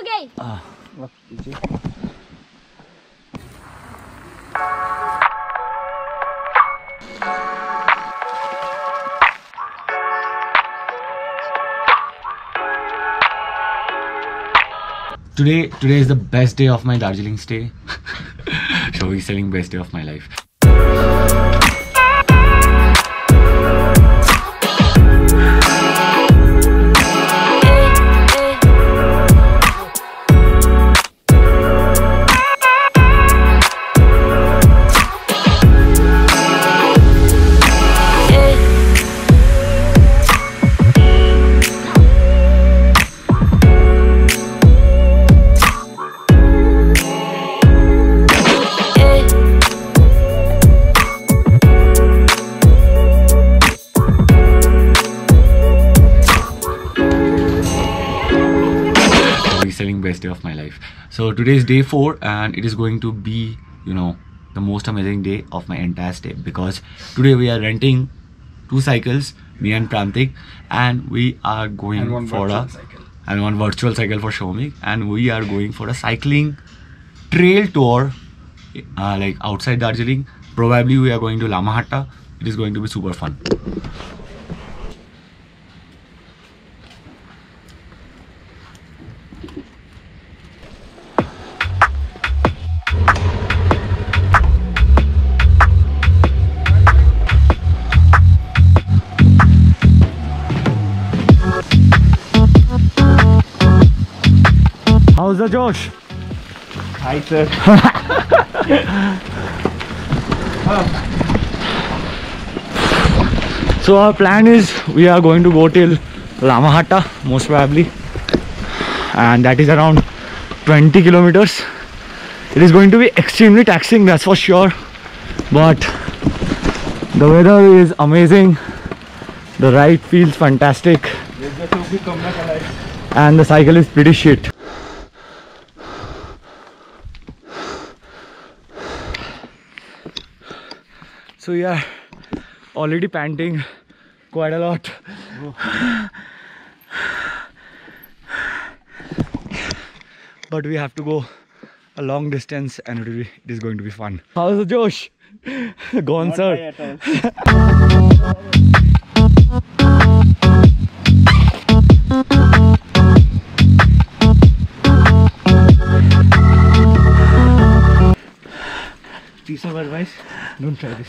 हो गई Today, today is the best day of my Darjeeling stay. so we're selling best day of my life. So today is day four and it is going to be you know the most amazing day of my entire stay because today we are renting two cycles me and Prantik and we are going for a cycle. and one virtual cycle for Shomik and we are going for a cycling trail tour uh, like outside Darjeeling. Probably we are going to Lamahatta it is going to be super fun how's the Josh Hi sir. So our plan is we are going to go till Lamahatta most probably and that is around 20 kilometers. It is going to be extremely taxing that's for sure but the weather is amazing the ride feels fantastic and the cycle is pretty shit. So yeah, already panting quite a lot. but we have to go a long distance and it, will be, it is going to be fun. How's the Josh? Gone sir. Piece of advice: don't try this.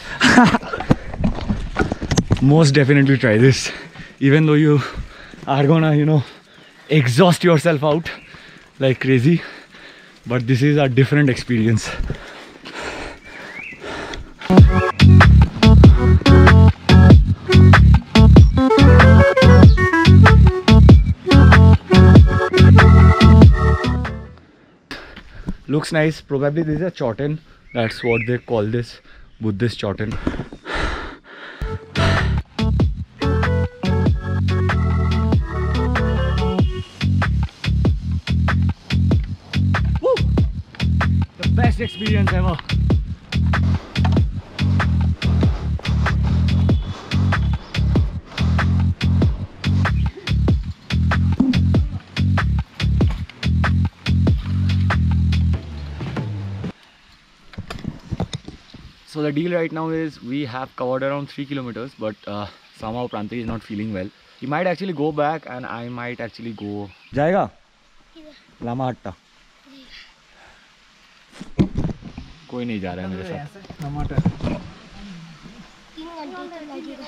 most definitely try this. Even though you are gonna you know exhaust yourself out like crazy but this is a different experience. Looks nice. Probably this is a chorten that's what they call this buddhist chorten Woo! The best experience ever. So the deal right now is we have covered around 3 kilometers but uh, somehow Pranti is not feeling well. He might actually go back and I might actually go. जाएगा लामा हट्टा कोई नहीं जा रहा है मेरे साथ टमाटर तीन घंटे तो लगेगा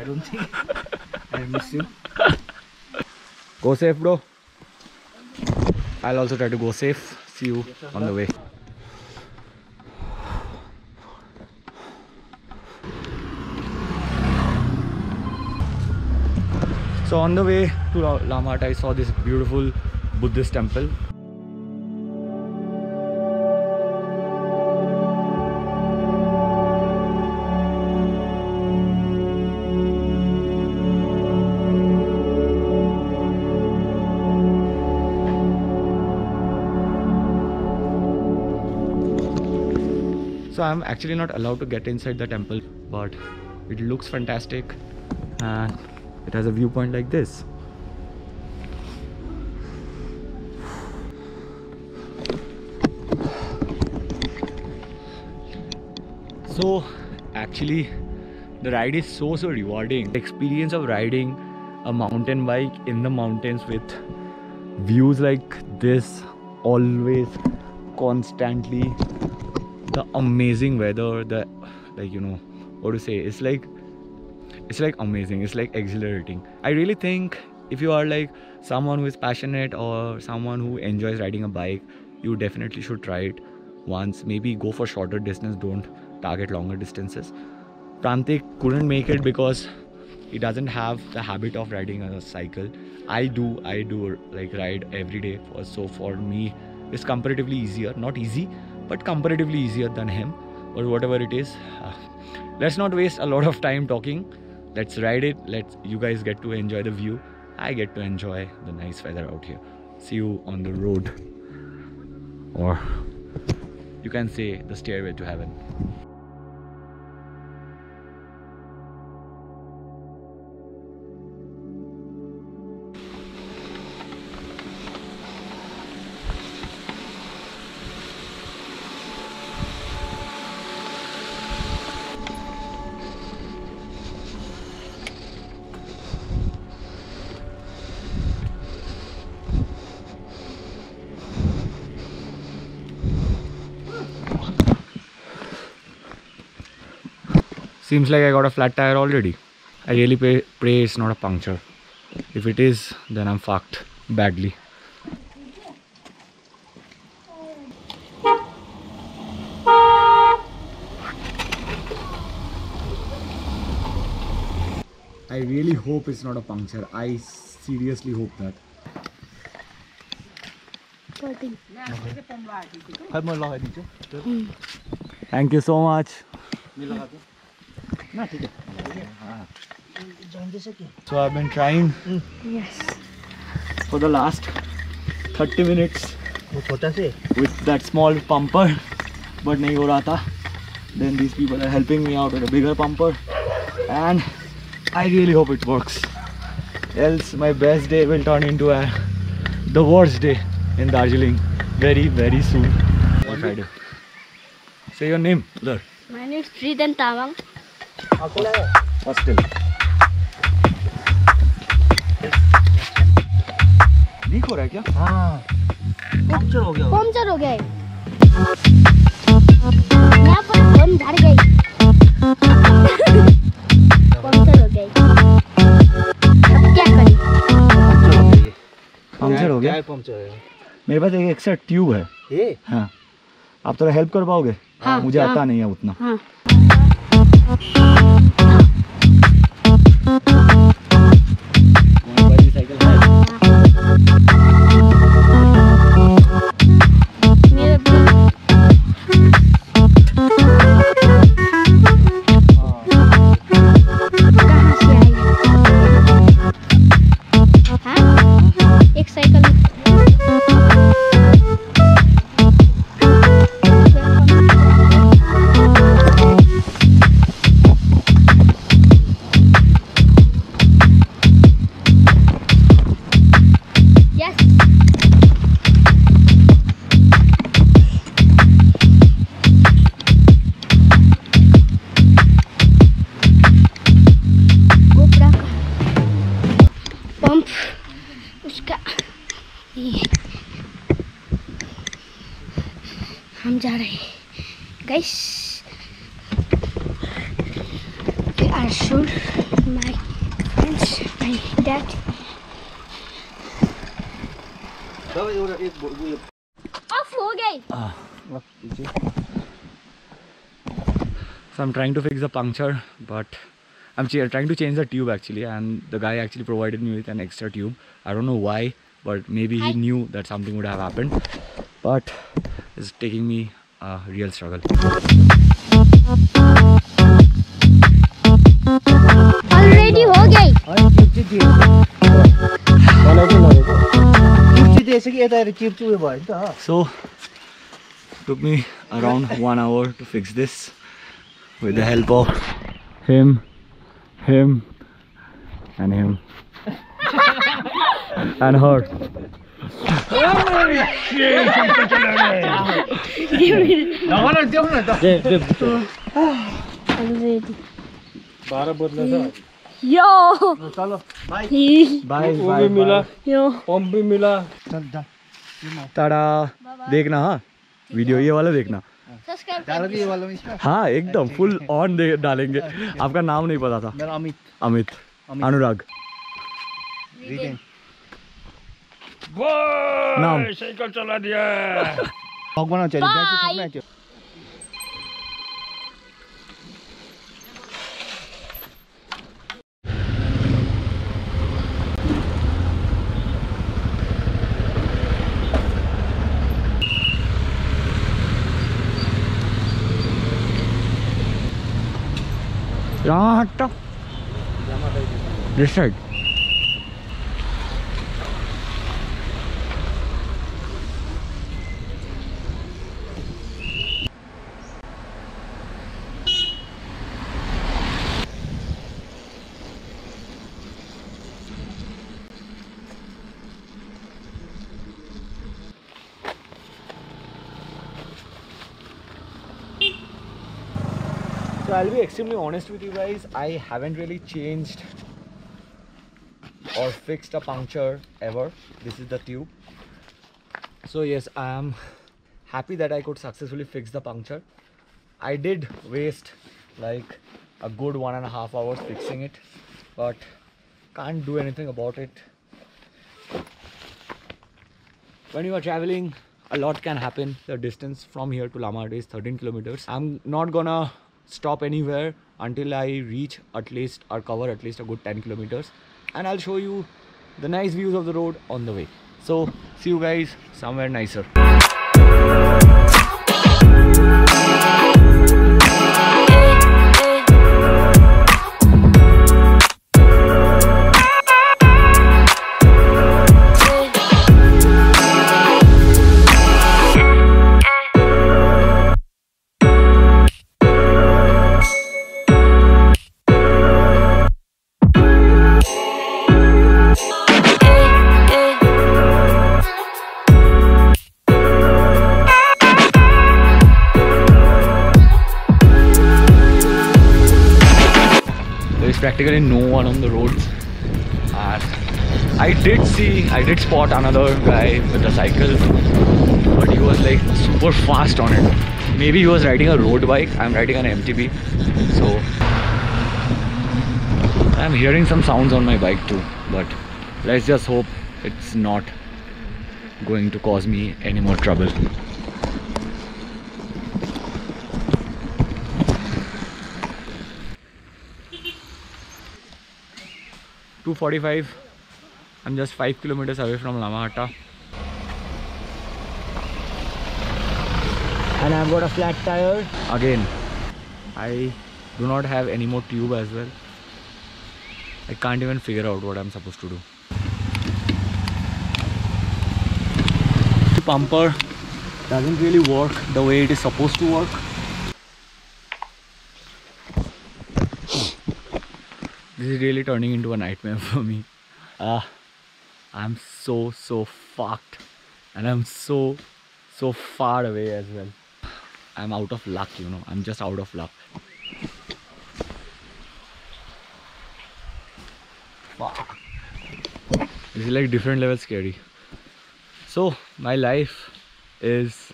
I don't think I miss you. Go safe, bro. I'll also try to go safe. See you on the way. So on the way to La- Lamat, I saw this beautiful Buddhist temple. So I'm actually not allowed to get inside the temple, but it looks fantastic and it has a viewpoint like this. So actually the ride is so so rewarding. The experience of riding a mountain bike in the mountains with views like this always constantly the amazing weather the like you know what to say it's like it's like amazing. It's like exhilarating. I really think if you are like someone who is passionate or someone who enjoys riding a bike you definitely should try it once. Maybe go for shorter distance. Don't target longer distances. Prantik couldn't make it because he doesn't have the habit of riding a cycle. I do. I do like ride every day. So for me it's comparatively easier. Not easy but comparatively easier than him. Or whatever it is uh, let's not waste a lot of time talking let's ride it. Let's you guys get to enjoy the view. I get to enjoy the nice weather out here. See you on the road. Or you can say the stairway to heaven Seems like I got a flat tire already. I really pray, pray it's not a puncture. If it is, then I'm fucked badly. I really hope it's not a puncture. I seriously hope that. Thirteen. hơi mơ lo đi chứ Thank you so much. đi lo chứ ना ठीक है So I've been trying Yes. for the last 30 minutes वो छोटा से with that small pumper but nahi ho raha tha then these people are helping me out with a bigger pumper and I really hope it works else my best day will turn into a the worst day in Darjeeling very very soon what I do say your name there My name is Fridan Tawang. Hostel leak हो रहा है क्या हाँ। Puncture हो गया होगा। Puncture हो गया है यहाँ पर बम झाड़ गई। पंचर हो गई अब क्या करें? पंक्चर हो गया पंक्चर हो गया? है। मेरे पास एक एक्स्ट्रा ट्यूब है। ये? हाँ। आप थोड़ा हेल्प कर पाओगे? हाँ, मुझे हाँ। आता नहीं है उतना। हाँ। Thank you. Friends my dad तब एउटा एक बो- उयो ऑफ हो गई So I'm trying to fix the puncture, but I'm ch- trying to change the tube actually, and the guy actually provided me with an extra tube. I don't know why, but maybe he Hi. knew that something would have happened. But it's taking me a real struggle. Already हो गई अनि chip चाहिँ दियो मलाई चाहिँ लगेको chip चाहिँ दिएछ कि यता आएर चिप चाहिँ उयो भयो नि त So took me around one hour to fix this with the help of him, him, and him, and her. देख्नु न त ready. बारह बदला था। Yo! चलो। बाय बाय वो भी मिला। Yo. पंप भी मिला। चल जा। ताड़ा देखना हाँ? वीडियो ये वाला देखना। हाँ एकदम फुल ऑन दे डालेंगे। आपका नाम नहीं पता था। मेरा अमित। अमित। अनुराग। नाम। साइकिल चला दिया। कहाँ हटता So I'll be extremely honest with you guys. I haven't really changed or fixed a puncture ever. This is the tube. So yes, I am happy that I could successfully fix the puncture. I did waste like a good one and a half hours fixing it, but can't do anything about it. When you are traveling, a lot can happen. The distance from here to Lamade is 13 kilometers. I'm not gonna stop anywhere until I reach at least or cover at least a good 10 kilometers and I'll show you the nice views of the road on the way. So see you guys somewhere nicer. Spot another guy with a cycle, but he was like super fast on it. Maybe he was riding a road bike. I'm riding an MTB, so I'm hearing some sounds on my bike too. But let's just hope it's not going to cause me any more trouble. Two forty-five. I'm just five kilometers away from Lamahatta. And I've got a flat tire. Again, I do not have any more tube as well. I can't even figure out what I'm supposed to do. The pumper doesn't really work the way it is supposed to work. This is really turning into a nightmare for me. Ah, I'm so so fucked, and I'm so so far away as well. I'm out of luck, you know. I'm just out of luck. Fuck. This is like different level scary. So my life is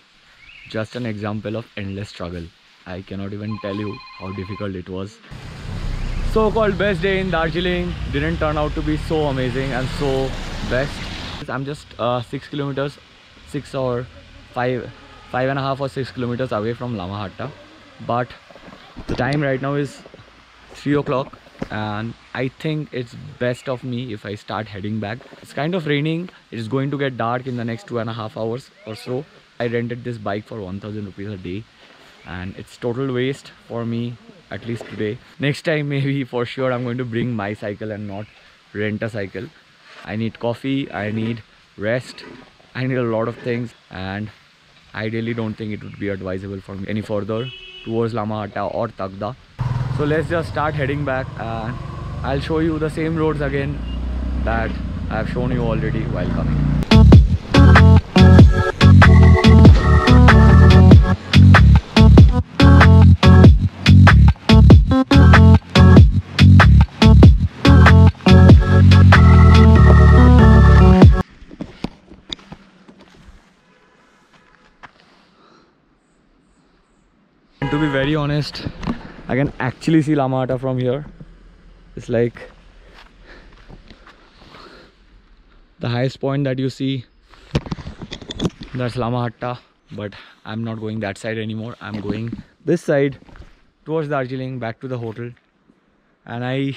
just an example of endless struggle. I cannot even tell you how difficult it was. So-called best day in Darjeeling didn't turn out to be so amazing and so best. I'm just uh, six kilometers, six or five, five and a half or six kilometers away from Lamahatta. But the time right now is three o'clock and I think it's best of me if I start heading back. It's kind of raining. It's going to get dark in the next two and a half hours or so. I rented this bike for 1000 rupees a day and it's total waste for me at least today. Next time maybe for sure I'm going to bring my cycle and not rent a cycle. I need coffee, I need rest, I need a lot of things and I really don't think it would be advisable for me any further towards Lamahatta or Takdah. So let's just start heading back and I'll show you the same roads again that I've shown you already while coming. Honest, I can actually see Lama Hatta from here. It's like the highest point that you see. That's Lama Hatta, but I'm not going that side anymore. I'm going this side towards Darjeeling back to the hotel. And I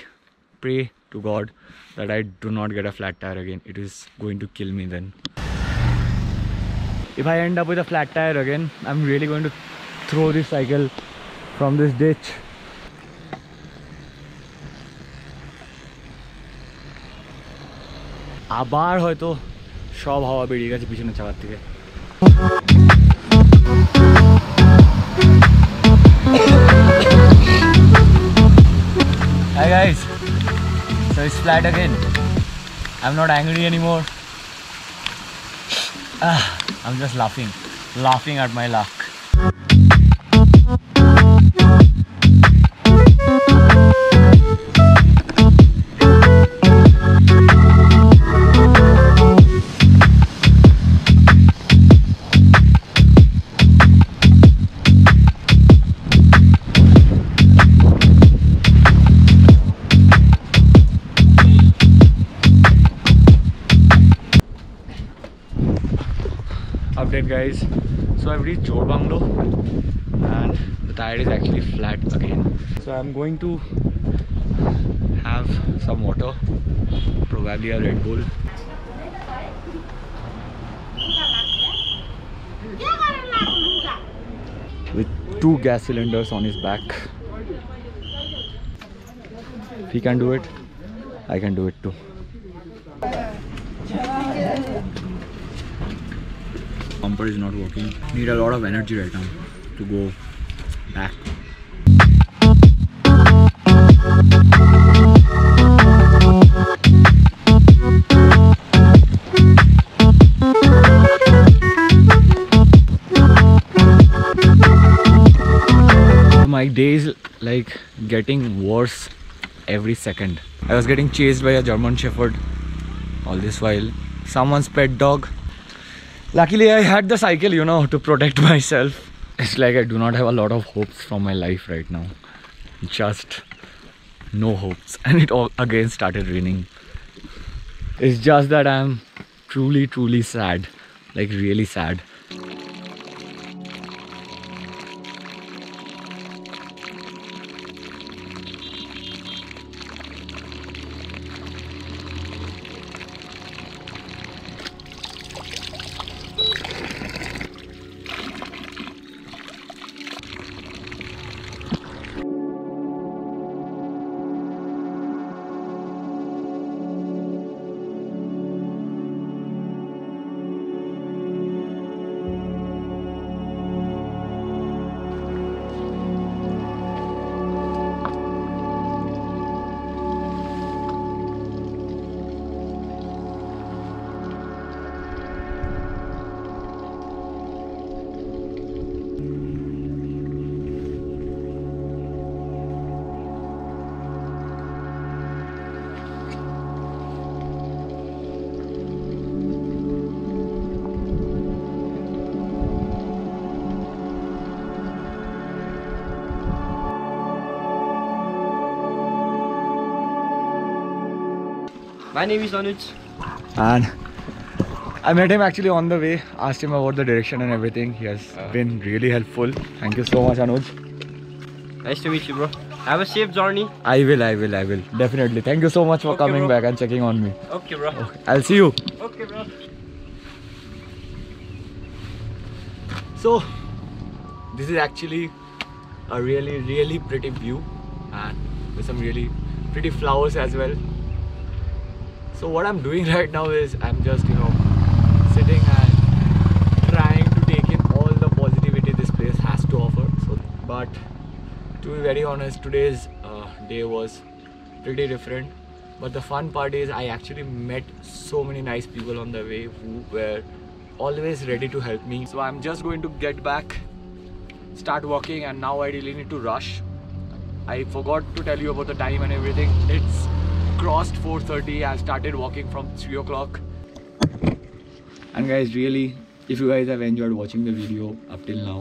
pray to God that I do not get a flat tire again. It is going to kill me then. If I end up with a flat tire again, I'm really going to throw this cycle from this ditch. আবার হয়তো সব হাওয়া বেরিয়ে গেছে পিছনের চাকার থেকে Hi guys, so it's flat again. I'm not angry anymore. Ah, I'm just laughing, laughing at my luck. I've reached Jor and the tire is actually flat again. So i'm going to have some water probably a red bull. With two gas cylinders on his back. If he can do it i can do it too bumper is not working. Need a lot of energy right now to go back. My day is like getting worse every second. I was getting chased by a German Shepherd all this while. Someone's pet dog luckily i had the cycle you know to protect myself. It's like i do not have a lot of hopes from my life right now. Just no hopes. And it all again started raining. It's just that i'm truly truly sad. Like really sad My name is Anuj. and I met him actually on the way, asked him about the direction and everything. He has uh. been really helpful. Thank you so much, Anuj. Nice to meet you, bro. Have a safe journey. I will, I will, I will. Definitely. Thank you so much for Okay, coming bro. back and checking on me. Okay, bro. I'll see you. Okay, bro. So, this is actually a really, really pretty view and with some really pretty flowers as well. So, what I'm doing right now is I'm just, you know, sitting and trying to take in all the positivity this place has to offer. So, but to be very honest, today's uh, day was pretty different. But the fun part is I actually met so many nice people on the way who were always ready to help me. So I'm just going to get back, start walking, and now I really need to rush. I forgot to tell you about the time and everything. It's crossed 4:30. I started walking from 3 o'clock. And guys, really, if you guys have enjoyed watching the video up till now,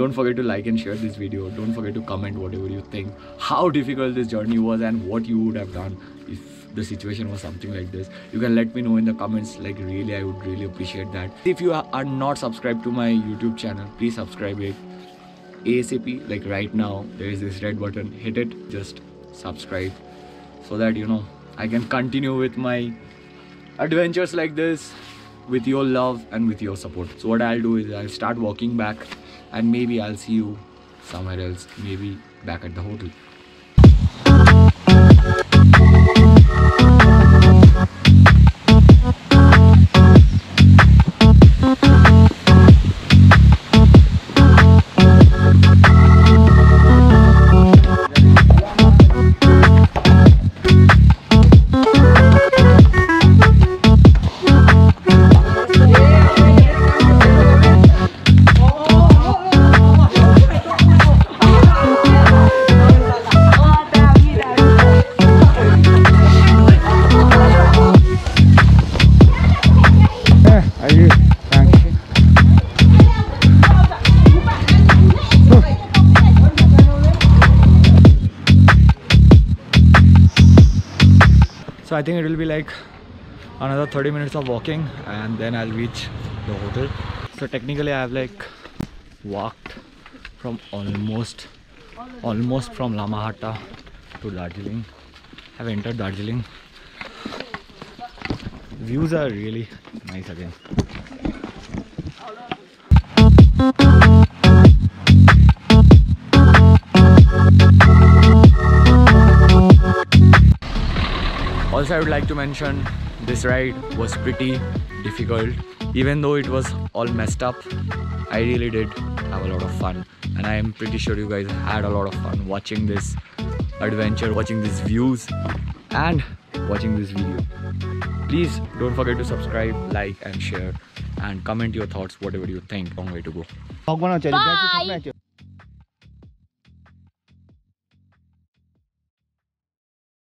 don't forget to like and share this video. Don't forget to comment whatever you think how difficult this journey was and what you would have done if the situation was something like this. You can let me know in the comments. Like really i would really appreciate that. If you are not subscribed to my youtube channel please subscribe it asap like right now there is this red button. Hit it. Just subscribe so that you know i can continue with my adventures like this with your love and with your support. So what i'll do is i'll start walking back and maybe i'll see you somewhere else maybe back at the hotel I think it will be like another 30 minutes of walking and then I'll reach the hotel. So technically I have like walked from almost almost from Lamahatta to Darjeeling. I've entered Darjeeling. Views are really nice again. I would like to mention, this ride was pretty difficult. Even though it was all messed up, I really did have a lot of fun. And I am pretty sure you guys had a lot of fun watching this adventure, watching these views and watching this video. Please don't forget to subscribe, like and share and comment your thoughts whatever you think. Long way to go. Bye.